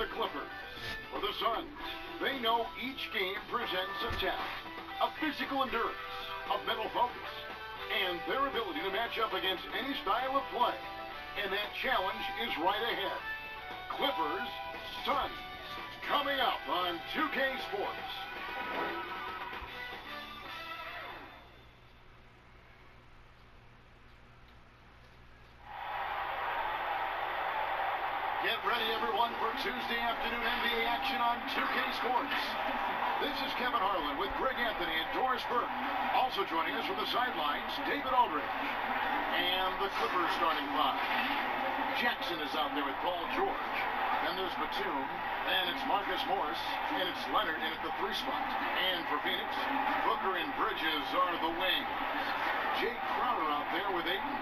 the Clippers. For the Suns, they know each game presents a test of physical endurance, of mental focus, and their ability to match up against any style of play. And that challenge is right ahead. Clippers, Suns, coming up on 2K Sports. Tuesday afternoon NBA action on 2K Sports. This is Kevin Harlan with Greg Anthony and Doris Burke. Also joining us from the sidelines, David Aldridge. And the Clippers starting five. Jackson is out there with Paul George. Then there's Batum. And it's Marcus Morris. And it's Leonard in at the three spot. And for Phoenix, Booker and Bridges are the wings. Jae Crowder out there with Ayton.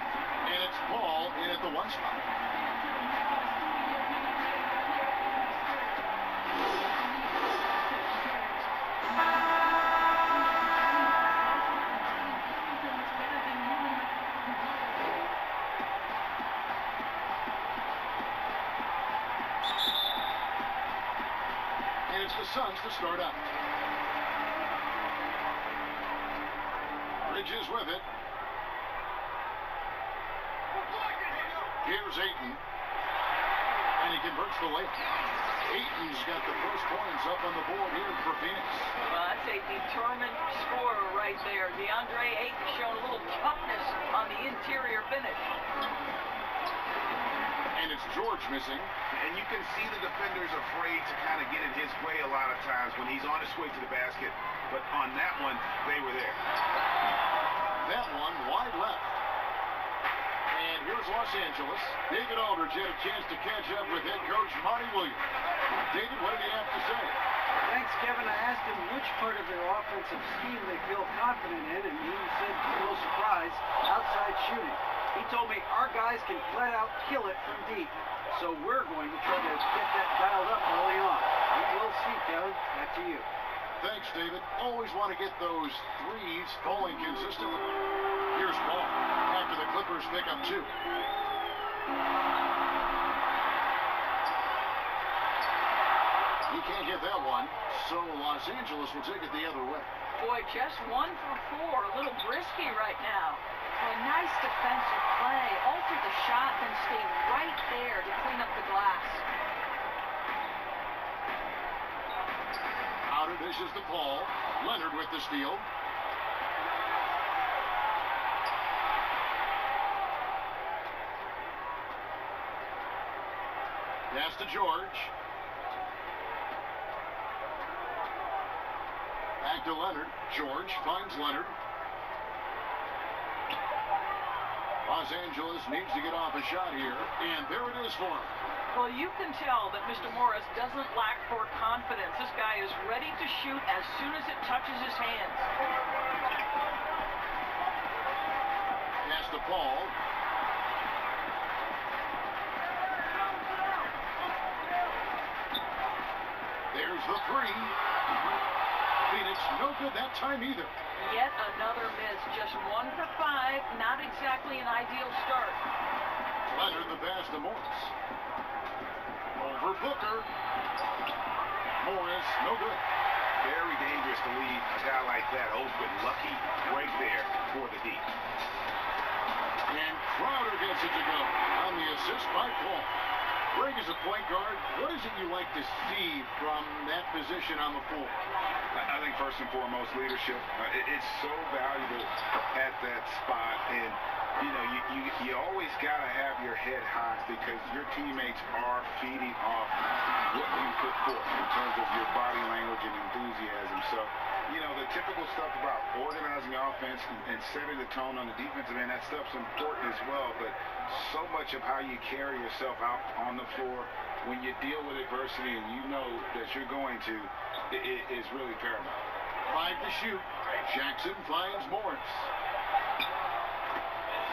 And it's Paul in at the one spot. Bridges with it. Here's Ayton. And he converts the layup. Ayton's got the first points up on the board here for Phoenix. Well, that's a determined scorer right there. DeAndre Ayton showing a little toughness on the interior finish. And it's George missing. And you can see the defender's afraid to kind of get in his way a lot of times when he's on his way to the basket. But on that one, they were there. That one wide left. And here's Los Angeles. David Aldridge had a chance to catch up with head coach Monty Williams. David, what did he have to say? Thanks, Kevin. I asked him which part of their offensive scheme they feel confident in, and he said, no surprise, outside shooting. He told me our guys can flat out kill it from deep, so we're going to try to get that dialed up early on. We will see, Kevin. Back to you. Thanks, David. Always want to get those threes falling consistently. Here's Paul after the Clippers pick up two. He can't get that one, so Los Angeles will take it the other way. Boy, just one for four. A little brisky right now. A nice defensive play. Alter the shot, then stay right there to clean up the glass. Outer dishes to Paul. Leonard with the steal. Pass to George. Back to Leonard. George finds Leonard. Los Angeles needs to get off a shot here, and there it is for him. Well, you can tell that Mr. Morris doesn't lack for confidence. This guy is ready to shoot as soon as it touches his hands. Pass to Paul. There's the three. Phoenix no good that time either. Yet another miss. Just one for five. Not exactly an ideal start. Leonard the pass to Morris. Over Booker. Morris, no good. Very dangerous to leave a guy like that open, lucky, right there for the deep. And Crowder gets it to go on the assist by Paul. Greg is a point guard. What is it you like to see from that position on the floor? I think first and foremost, leadership. Uh, it- it's so valuable at that spot, and you know, you you, you always got to have your head high because your teammates are feeding off what you put forth in terms of your body language and enthusiasm. So, you know, the typical stuff about organizing offense and, and setting the tone on the defensive end, that stuff's important as well. But so much of how you carry yourself out on the floor when you deal with adversity and you know that you're going to is really paramount. Five to shoot. Jackson finds Morris.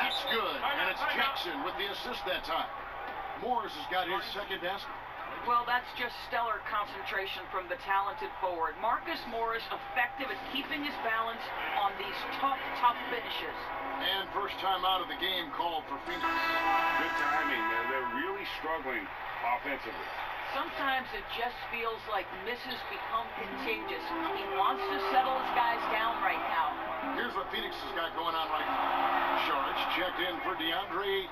It's good, and it's Jackson with the assist that time. Morris has got his second basket. Well, that's just stellar concentration from the talented forward. Marcus Morris effective at keeping his balance on these tough, tough finishes. And first time out of the game called for Phoenix. Good timing. They're, they're really struggling offensively. Sometimes it just feels like misses become contagious. He wants to settle his guys down right now. Here's what Phoenix has got going on right now. Saric checked in for DeAndre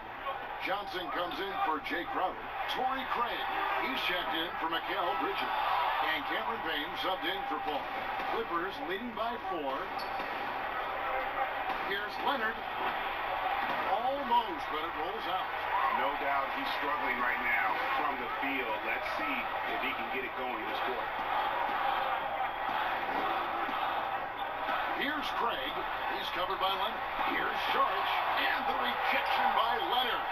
Johnson comes in for Jae Crowder. Torrey Craig, he's checked in for Mikal Bridges. And Cameron Payne subbed in for Paul. Clippers leading by four. Here's Leonard. Almost, but it rolls out. No doubt he's struggling right now from the field. Let's see if he can get it going this quarter. Here's Craig. He's covered by Leonard. Here's Saric. And the rejection by Leonard.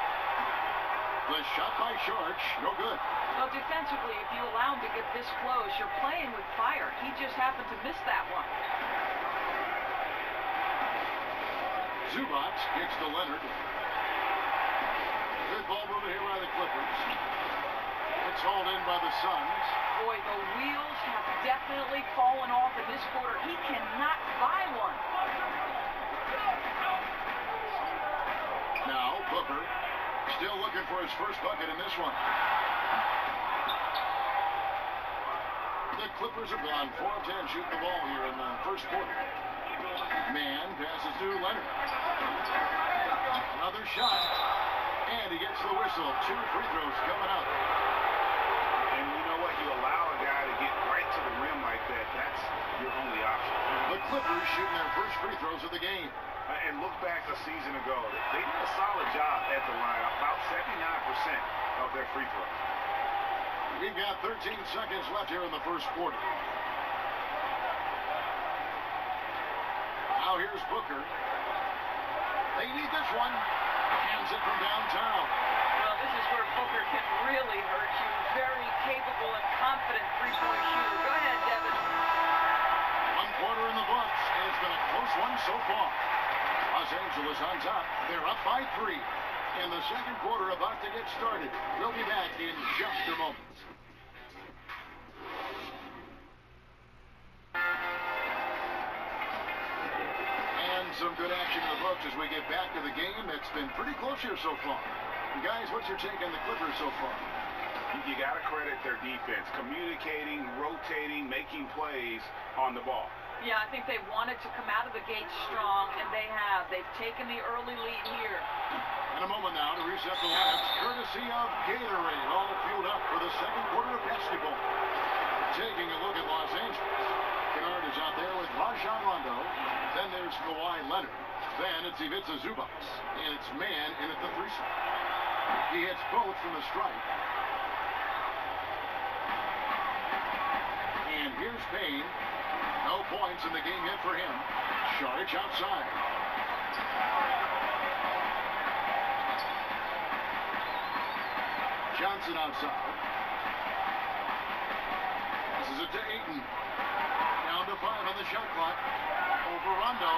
The shot by Saric, no good. Well, defensively, if you allow him to get this close, you're playing with fire. He just happened to miss that one. Zubac kicks to Leonard. Good ball movement here by the Clippers. It's hauled in by the Suns. Boy, the wheels have definitely fallen off in this quarter. He cannot buy one. Now, Booker still looking for his first bucket in this one. The Clippers have gone 4 of 10 shooting the ball here in the first quarter. Mann passes to Leonard. Another shot. And he gets the whistle. Two free throws coming up. And you know what? You allow a guy to get right to the rim like that. That's your only option. The Clippers shooting their first free throws of the game. And look back a season ago. They did a solid job at the line. About 79% of their free throws. We've got 13 seconds left here in the first quarter. Now here's Booker. They need this one. Hands it from downtown. Well, this is where Booker can really hurt you. Very capable and confident three-point shooter. Go ahead, Devin. One quarter in the books, and it's been a close one so far. Angeles on top. They're up by three. And the second quarter about to get started. We'll be back in just a moment. And some good action in the books as we get back to the game. It's been pretty close here so far. Guys, what's your take on the Clippers so far? You got to credit their defense. Communicating, rotating, making plays on the ball. Yeah, I think they wanted to come out of the gate strong, and they have. They've taken the early lead here. In a moment now to reset the lineups, courtesy of Gatorade, all fueled up for the second quarter of basketball. Taking a look at Los Angeles. Kennard is out there with Rajon Rondo. Then there's Kawhi Leonard. Then it's Ivica Zubac. And it's Mann in at the three slot. He hits both from the strike. And here's Payne. No points in the game yet for him. Saric outside. Johnson outside. This is it to Ayton. Down to five on the shot clock. Over Rondo.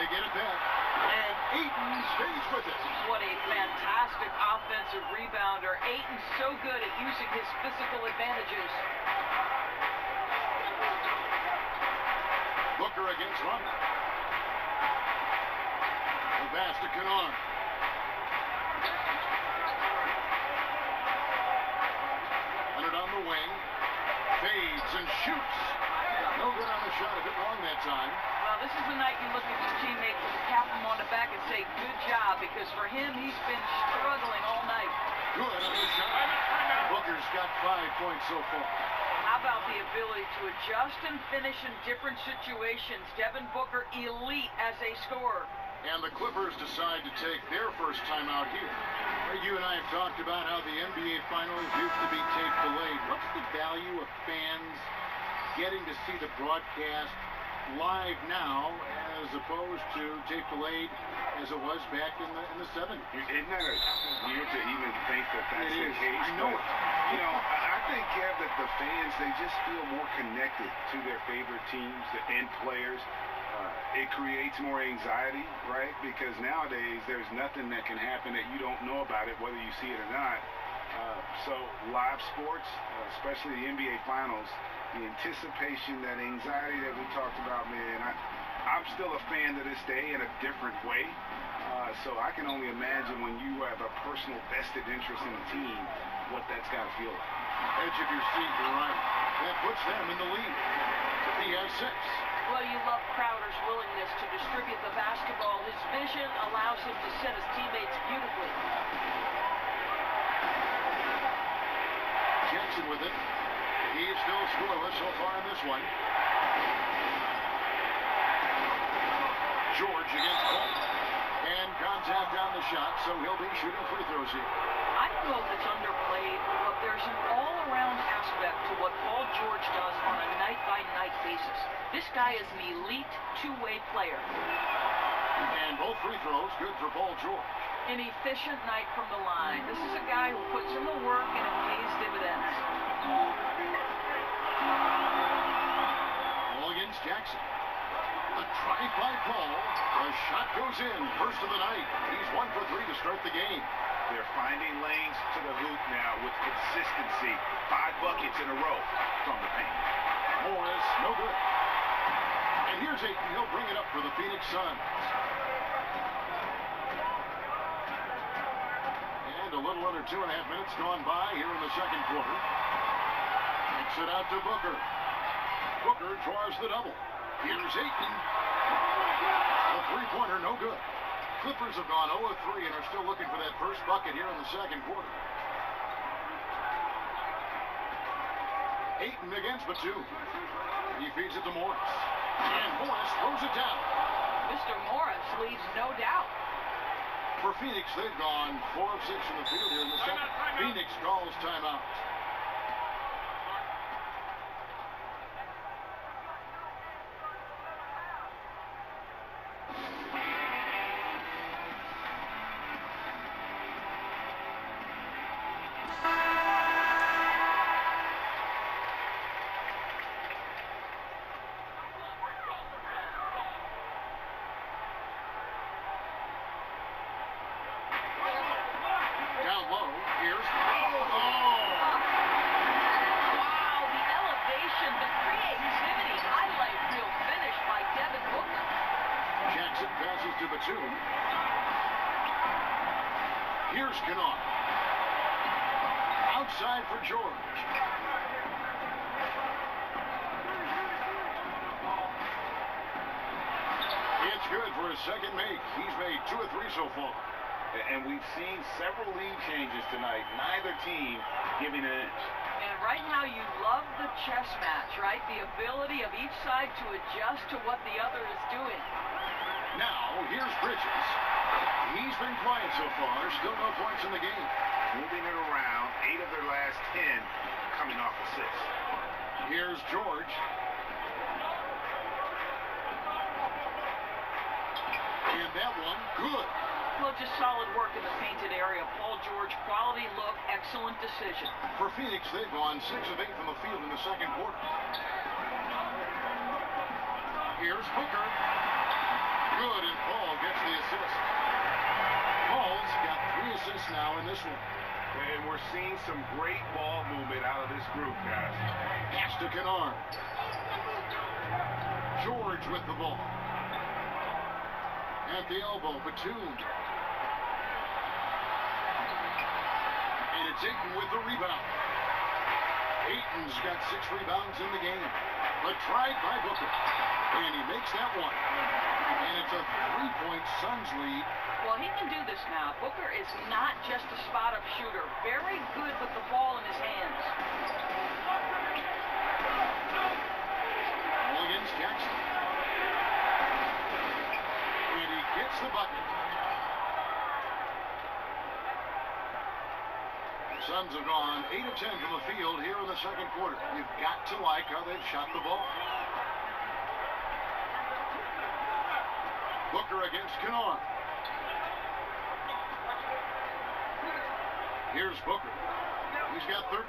They get it back. And Ayton stays with it. What a fantastic offensive rebounder. Ayton's so good at using his physical advantages. Booker against Rondo. The pass to Kennard. Leonard on the wing. Fades and shoots. No good on the shot. A bit long that time. Well, this is the night you look at his teammates and tap him on the back and say, good job, because for him, he's been struggling all night. Good on the shot. Booker's got five points so far. How about the ability to adjust and finish in different situations? Devin Booker, elite as a scorer. And the Clippers decide to take their first time out here. You and I have talked about how the NBA Finals used to be tape delayed. What's the value of fans getting to see the broadcast live now as opposed to tape delayed as it was back in the in the 70s? Isn't that a weird to even think that that's It the is. case? I know but, it. You know, I I think, Kev, that the fans, they just feel more connected to their favorite teams and players. uh, it creates more anxiety, right? Because nowadays there's nothing that can happen that you don't know about it, whether you see it or not. Uh, so live sports, uh, especially the NBA Finals, the anticipation, that anxiety that we talked about, man, I, I'm still a fan to this day in a different way. Uh, so I can only imagine when you have a personal vested interest in a team, what that's got to feel like. Edge of your seat, you're right. That puts them in the lead. He has six. Well, you love Crowder's willingness to distribute the basketball. His vision allows him to set his teammates beautifully. Jackson with it. He is still scoreless so far in this one. George against Paul. And contact on the shot, so he'll be shooting free throws here. I don't know if it's underplayed, but there's an all-around aspect to what Paul George does on a night-by-night basis. This guy is an elite two-way player. And both free throws good for Paul George. An efficient night from the line. This is a guy who puts in the work and it pays dividends. Ball against Jackson. A drive by Paul. A shot goes in. First of the night. He's one for three to start the game. They're finding lanes to the hoop now with consistency. Five buckets in a row from the paint. Morris, no good. And here's Ayton. He'll bring it up for the Phoenix Suns. And a little under two and a half minutes gone by here in the second quarter. Kicks it out to Booker. Booker draws the double. Here's Ayton. A three-pointer, no good. Clippers have gone 0-3 and are still looking for that first bucket here in the second quarter. Ayton against Batum. He feeds it to Morris. And Morris throws it down. Mr. Morris leaves no doubt. For Phoenix, they've gone 4 of 6 from the field here in the second. Phoenix calls timeout. Second make. He's made two or three so far. And we've seen several lead changes tonight. Neither team giving an inch. And right now you love the chess match, right? The ability of each side to adjust to what the other is doing. Now, here's Bridges. He's been quiet so far. Still no points in the game. Moving it around, eight of their last ten coming off assists. Here's George. That one, good. Well, just solid work in the painted area. Paul George, quality look, excellent decision. For Phoenix, they've gone 6 of 8 from the field in the second quarter. Here's Booker. Good, and Paul gets the assist. Paul's got three assists now in this one. And we're seeing some great ball movement out of this group, guys. Pass to Kennard. George with the ball. At the elbow, Batum. And it's Ayton with the rebound. Ayton's got six rebounds in the game. But tried by Booker. And he makes that one. And it's a three-point Suns lead. Well, he can do this now. Booker is not just a spot-up shooter. Very good with the ball in his hands. Against Jackson. The bucket. Suns have gone 8 of 10 from the field here in the second quarter. You've got to like how they've shot the ball. Booker against Kennard. Here's Booker. He's got 13.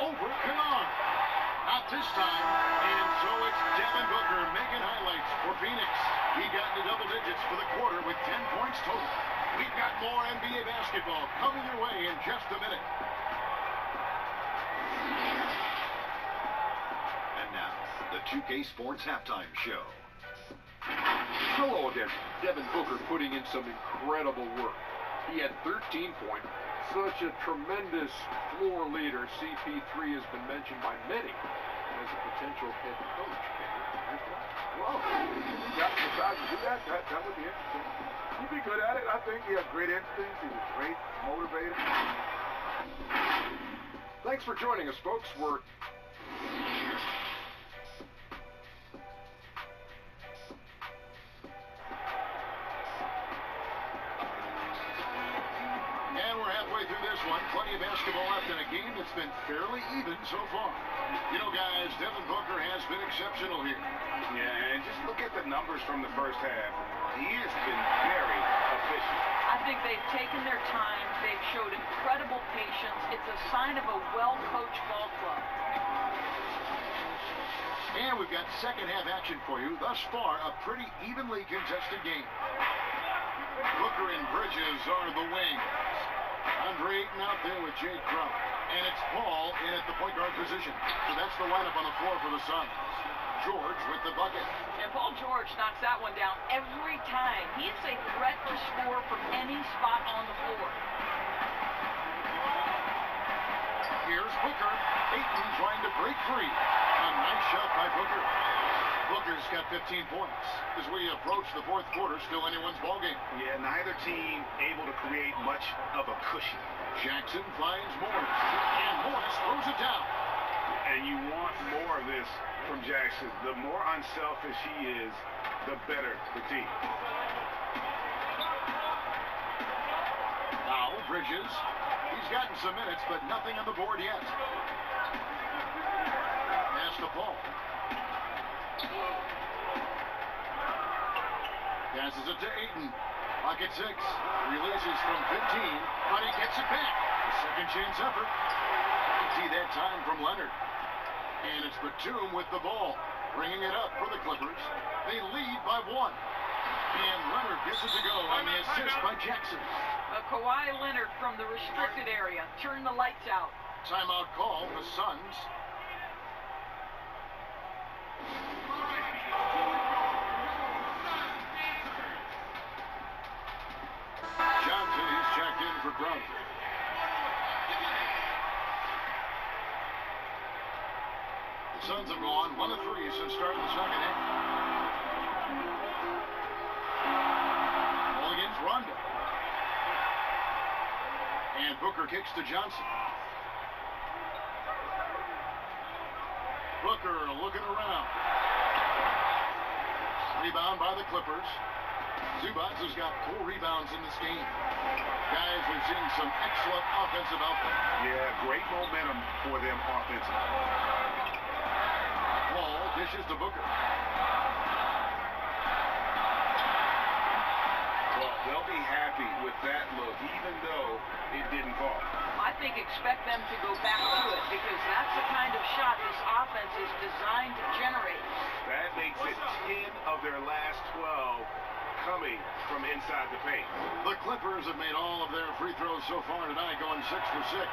Over Kennard out this time. And so it's Devin Booker making highlights for Phoenix. He got into double digits for the quarter with 10 points total. We've got more NBA basketball coming your way in just a minute. And now, the 2K Sports Halftime Show. Hello again. Devin Booker putting in some incredible work. He had 13 points, such a tremendous floor leader. CP3 has been mentioned by many as a potential head coach. Well, you got the size to do that, that, that would be interesting. He'd be good at it. I think he has great instincts. He's a great motivator. Thanks for joining us, folks. We're fairly even so far. You know, guys, Devin Booker has been exceptional here. Yeah, and just look at the numbers from the first half. He has been very efficient. I think they've taken their time. They've showed incredible patience. It's a sign of a well-coached ball club. And we've got second half action for you. Thus far, a pretty evenly contested game. Booker and Bridges are the wings. Andre Ayton out there with Jae Crowder. And it's Paul in at the point guard position. So that's the lineup on the floor for the Suns. George with the bucket. And Paul George knocks that one down every time. He is a threat to score from any spot on the floor. Here's Booker. Ayton trying to break free. A nice shot by Booker. Booker's got 15 points. As we approach the fourth quarter, still anyone's ballgame. Yeah, neither team able to create much of a cushion. Jackson finds Morris. And Morris throws it down. And you want more of this from Jackson. The more unselfish he is, the better the team. Now, Bridges. He's gotten some minutes, but nothing on the board yet. Pass to Paul. Passes it to Ayton. Pocket six. Releases from 15, but he gets it back. A second chance effort. Empty that time from Leonard. And it's Batum with the ball. Bringing it up for the Clippers. They lead by one. And Leonard gets it to go on the assist by Jackson. Uh, Kawhi Leonard from the restricted area. Turn the lights out. Timeout call, the Suns. Kicks to Johnson. Booker looking around. Rebound by the Clippers. Zubac has got four rebounds in this game. Guys, we've seen some excellent offensive output. Yeah, great momentum for them offensively. Paul dishes to Booker. They'll be happy with that look, even though it didn't fall. I think expect them to go back to it because that's the kind of shot this offense is designed to generate. That makes it 10 of their last 12 coming from inside the paint. The Clippers have made all of their free throws so far tonight, going six for six.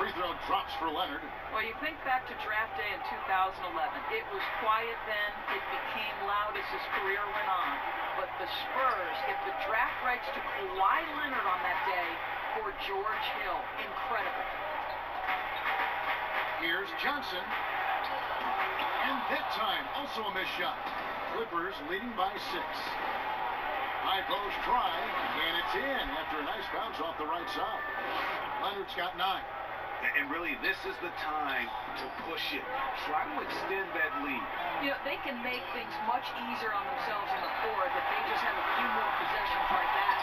Free throw drops for Leonard. Well, you think back to draft day in 2011. It was quiet then. It became loud as his career went on. But the Spurs get the draft rights to Kawhi Leonard on that day for George Hill. Incredible. Here's Johnson. And that time, also a missed shot. Clippers leading by six. High post try, and it's in after a nice bounce off the right side. Leonard's got nine. And really, this is the time to push it. Try to extend that lead. You know, they can make things much easier on themselves in the fourth if they just have a few more possessions like that.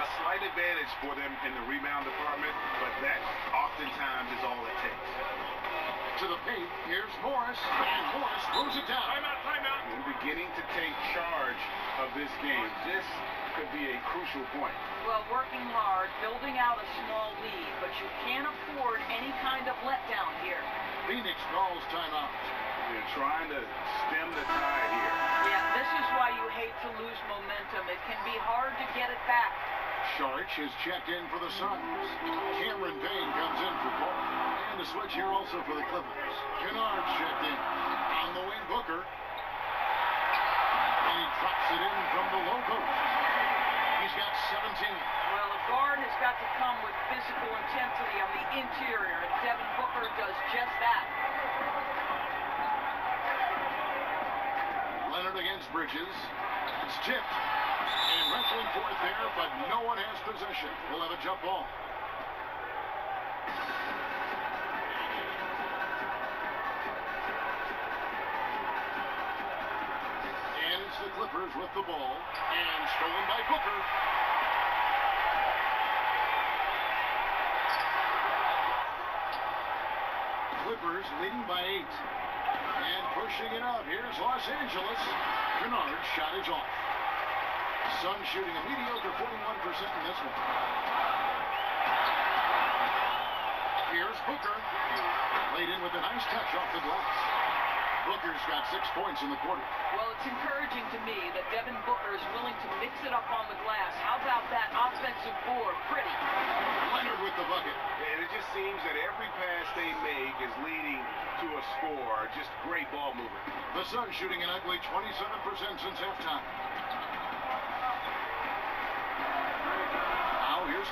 A slight advantage for them in the rebound department, but that oftentimes is all it takes. To the paint, here's Morris, and Morris throws it down. We're beginning to take charge of this game. This could be a crucial point. Well, working hard, building out a small lead, but you can't afford any kind of letdown here. Phoenix calls timeout. They're trying to stem the tide here. Yeah, this is why you hate to lose momentum. It can be hard to get it back. Saric is checked in for the Suns. Cameron Payne comes in for Paul. And a switch here also for the Clippers. Kennard's checked in. On the wing, Booker. And he drops it in from the low post. He's got 17. Well, a guard has got to come with physical intensity on the interior, and Devin Booker does just that. Leonard against Bridges. It's tipped. And wrestling for it there, but no one has possession. We'll have a jump ball. And it's the Clippers with the ball. And stolen by Booker. Clippers leading by eight. And pushing it out. Here's Los Angeles. Kennard's shot is off. Sun shooting a mediocre 41% in this one. Here's Booker. Laid in with a nice touch off the glass. Booker's got six points in the quarter. Well, it's encouraging to me that Devin Booker is willing to mix it up on the glass. How about that offensive board? Pretty. Leonard with the bucket. And it just seems that every pass they make is leading to a score. Just great ball movement. The Sun shooting an ugly 27% since halftime.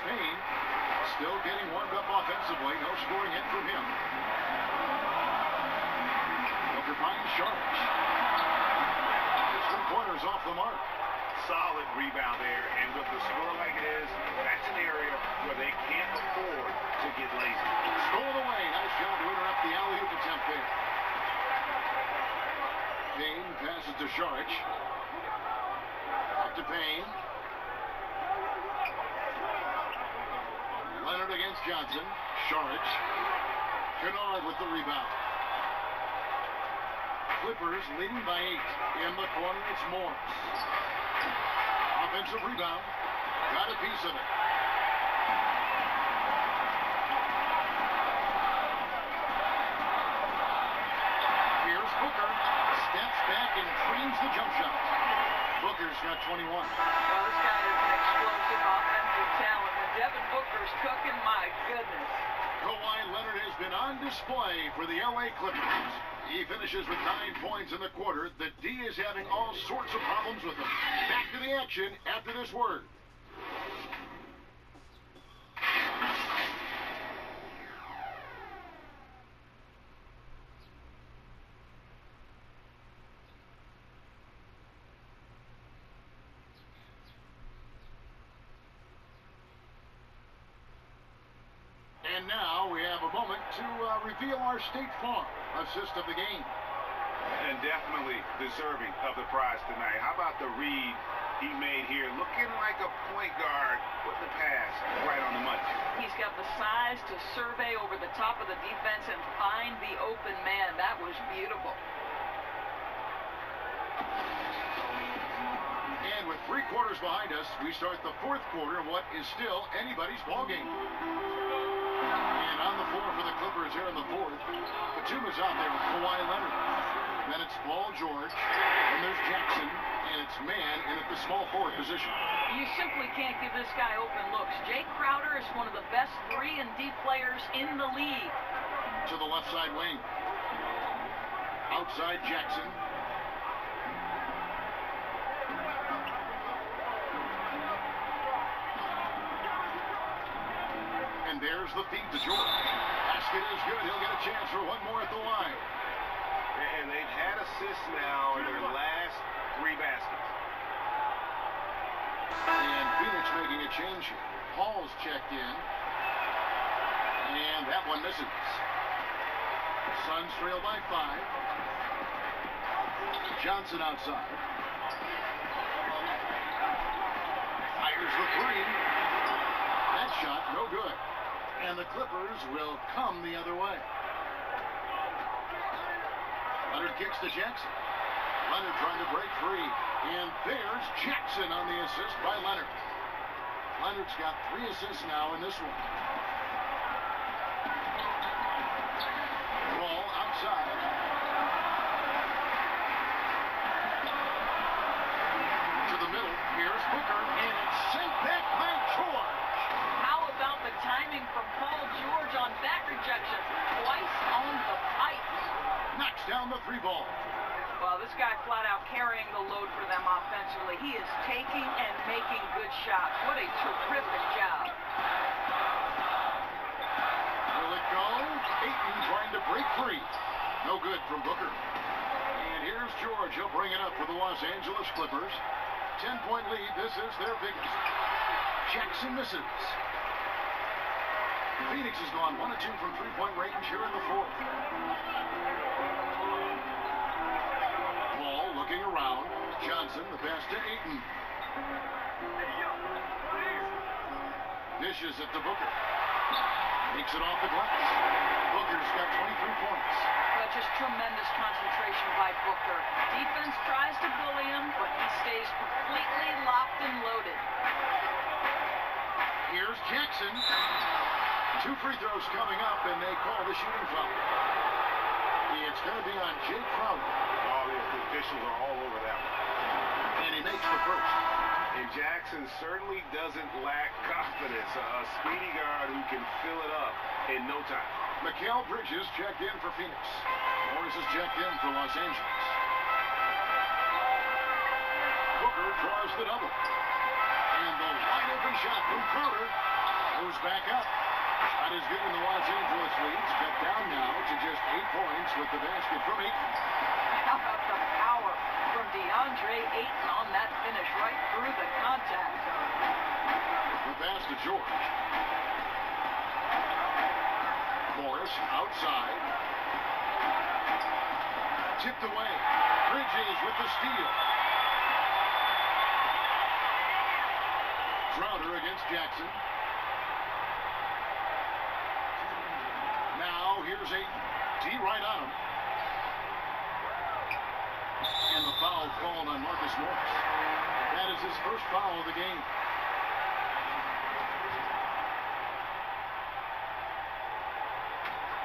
Payne. Still getting warmed up offensively. No scoring hit from him. Booker finds Saric. His three-pointers off the mark. Solid rebound there. And with the score like it is, that's an area where they can't afford to get lazy. Stolen away. Nice job to interrupt the alley-oop attempt there. Payne passes to Saric. Back to Payne. Leonard against Johnson. Saric. Kennard with the rebound. Clippers leading by eight. In the corner, it's Morris. Offensive rebound. Got a piece of it. Here's Booker. Steps back and dreams the jump shot. Booker's got 21. Well, this guy is an explosive offensive talent. Devin Booker's cooking, my goodness. Kawhi Leonard has been on display for the LA Clippers. He finishes with nine points in the quarter. The D is having all sorts of problems with him. Back to the action after this word. And now we have a moment to uh, reveal State Farm assist of the game. And definitely deserving of the prize tonight. How about the read he made here? Looking like a point guard with the pass right on the money. He's got the size to survey over the top of the defense and find the open man. That was beautiful. And with three quarters behind us, we start the fourth quarter of what is still anybody's ball game. And on the floor for the Clippers here in the fourth, Batum's out there with Kawhi Leonard. Then it's Paul George, and there's Jackson, and it's Mann in at the small forward position. You simply can't give this guy open looks. Jae Crowder is one of the best 3 and D players in the league. To the left side wing. Outside Jackson. Feed to George. Basket is good. He'll get a chance for one more at the line. And they've had assists now in their last three baskets. And Phoenix making a change here. Paul's checked in. And that one misses. Suns trail by five. Johnson outside. Fires the three. That shot, no good. And the Clippers will come the other way. Leonard kicks to Jackson. Leonard trying to break free. And there's Jackson on the assist by Leonard. Leonard's got three assists now in this one. The three ball. Well, this guy flat out carrying the load for them offensively. He is taking and making good shots. What a terrific job. Will it go? Ayton trying to break free. No good from Booker. And here's George. He'll bring it up for the Los Angeles Clippers. 10-point lead. This is their biggest. Jackson misses. Phoenix has gone 1 2 from three-point range here in the fourth. Ball looking around. Johnson, the pass to Ayton. Dishes it to Booker. Takes it off the glass. Booker's got 23 points. But just tremendous concentration by Booker. Defense tries to bully him, but he stays completely locked and loaded. Here's Jackson. Two free throws coming up, and they call the shooting foul. It's going to be on Jae Crowder. Oh, the officials are all over that one. And he makes the first. And Jackson certainly doesn't lack confidence. A speedy guard who can fill it up in no time. Mikal Bridges checked in for Phoenix. Morris is checked in for Los Angeles. Booker draws the double. And the wide open shot from Crowder goes back up. Is good in the Los Angeles leads. Cut down now to just eight points with the basket from Ayton. How about the power from DeAndre Ayton on that finish right through the contact. The pass to George. Morris outside. Tipped away. Bridges with the steal. Crowder against Jackson. Now here's a D right on him. And the foul called on Marcus Morris. That is his first foul of the game.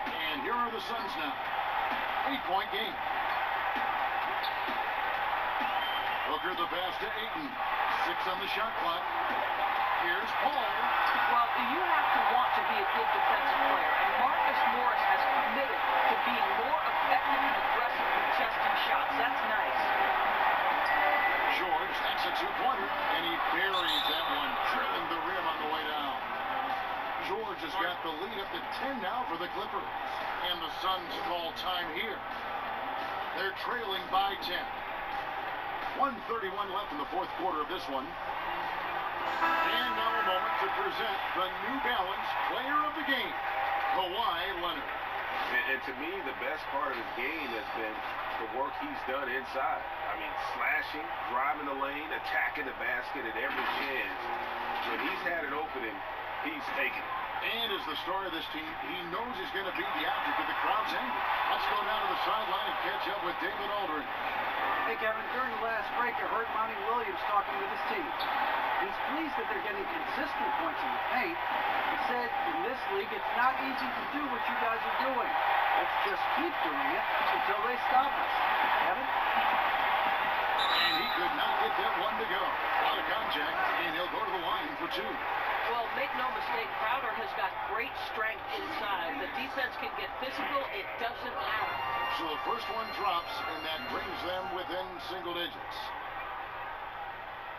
And here are the Suns now. Eight-point game. Booker the pass to Ayton. Six on the shot clock. Here's Paul. Well, you have to want to be a good defensive player, and Marcus Morris has committed to being more effective and aggressive contesting shots. That's nice. George, that's a two-pointer, and he buries that one, drilling the rim on the way down. George has got the lead up to 10 now for the Clippers, and the Suns call time here. They're trailing by 10. 131 left in the fourth quarter of this one. And now a moment to present the New Balance player of the game, Kawhi Leonard. And, and to me, the best part of his game has been the work he's done inside. I mean, slashing, driving the lane, attacking the basket at every chance. When he's had an opening, he's taken it. And as the star of this team, he knows he's going to be the object of the crowd's anger. Let's go down to the sideline and catch up with David Aldridge. Hey, Kevin, during the last break, I heard Monty Williams talking with his team. He's pleased that they're getting consistent points in the paint. He said, in this league, it's not easy to do what you guys are doing. Let's just keep doing it until they stop us. Kevin? And he could not get that one to go. Out of contact, and he'll go to the line for two. Well, make no mistake, Crowder has got great strength inside. The defense can get physical. It doesn't matter. So the first one drops, and that brings them within single digits.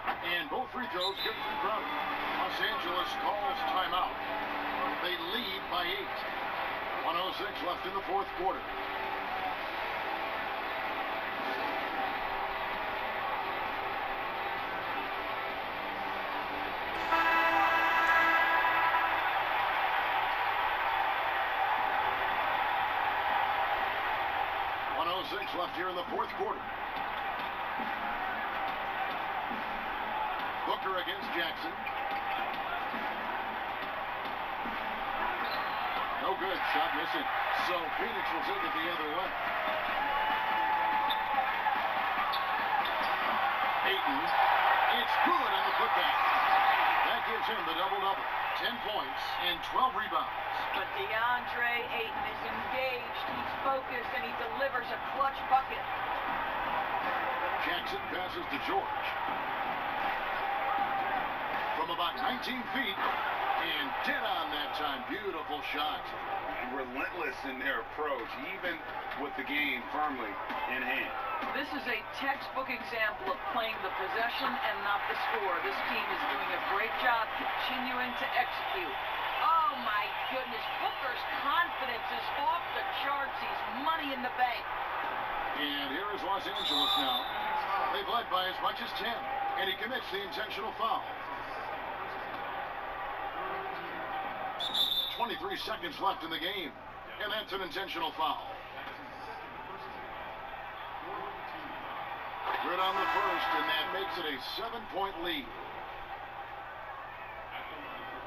And both free throws good for Crowder. Los Angeles calls timeout. They lead by eight. 106 left in the fourth quarter. Here in the fourth quarter. Booker against Jackson. No good. Shot missing. So Phoenix will take it the other way. Ayton. It's good on the putback. That gives him the double-double. 10 points and 12 rebounds. But DeAndre Ayton is engaged. He's focused, and he delivers a clutch bucket. Jackson passes to George. From about 19 feet, And dead on that time. Beautiful shot. Relentless in their approach, even with the game firmly in hand. This is a textbook example of playing the possession and not the score. This team is doing a great job continuing to execute. Oh my goodness, Booker's confidence is off the charts. He's money in the bank. And here is Los Angeles now. They've led by as much as 10, and he commits the intentional foul. 23 seconds left in the game, and that's an intentional foul. And that makes it a seven-point lead.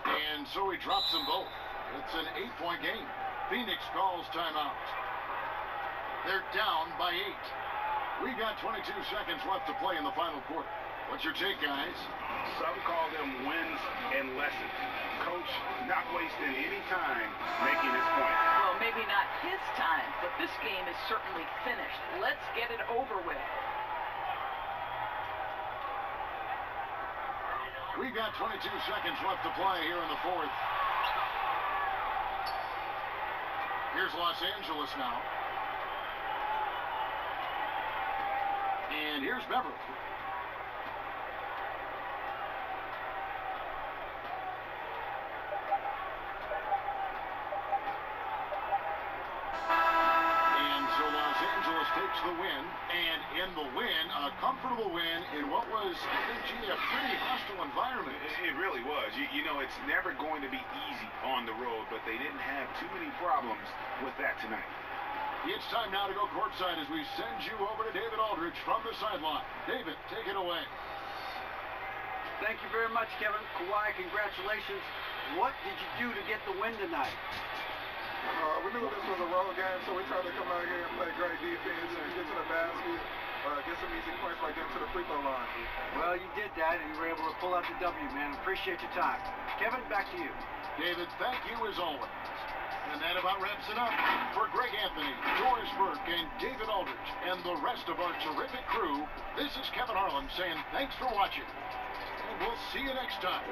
And so he drops them both. It's an eight-point game. Phoenix calls timeout. They're down by eight. We got 22 seconds left to play in the final quarter. What's your take, guys? Some call them wins and lessons. Coach not wasting any time making his point. Well, maybe not his time, but this game is certainly finished. Let's get it over with. We got 22 seconds left to play here in the fourth. Here's Los Angeles now. And here's Beverley. Takes the win, and in the win, a comfortable win in what was, I think, gee, a pretty hostile environment. It, it really was. You, you know, it's never going to be easy on the road, but they didn't have too many problems with that tonight. It's time now to go courtside as we send you over to David Aldridge from the sideline. David, take it away. Thank you very much, Kevin. Kawhi, congratulations. What did you do to get the win tonight? Uh, we knew this was a road game, so we tried to come out here and play great defense and get to the basket, uh, get some easy points to the free throw line. Well, you did that, and you were able to pull out the W, man. Appreciate your time. Kevin, back to you. David, thank you as always. And that about wraps it up. For Greg Anthony, Doris Burke, and David Aldridge, and the rest of our terrific crew, this is Kevin Harlan saying thanks for watching. And we'll see you next time.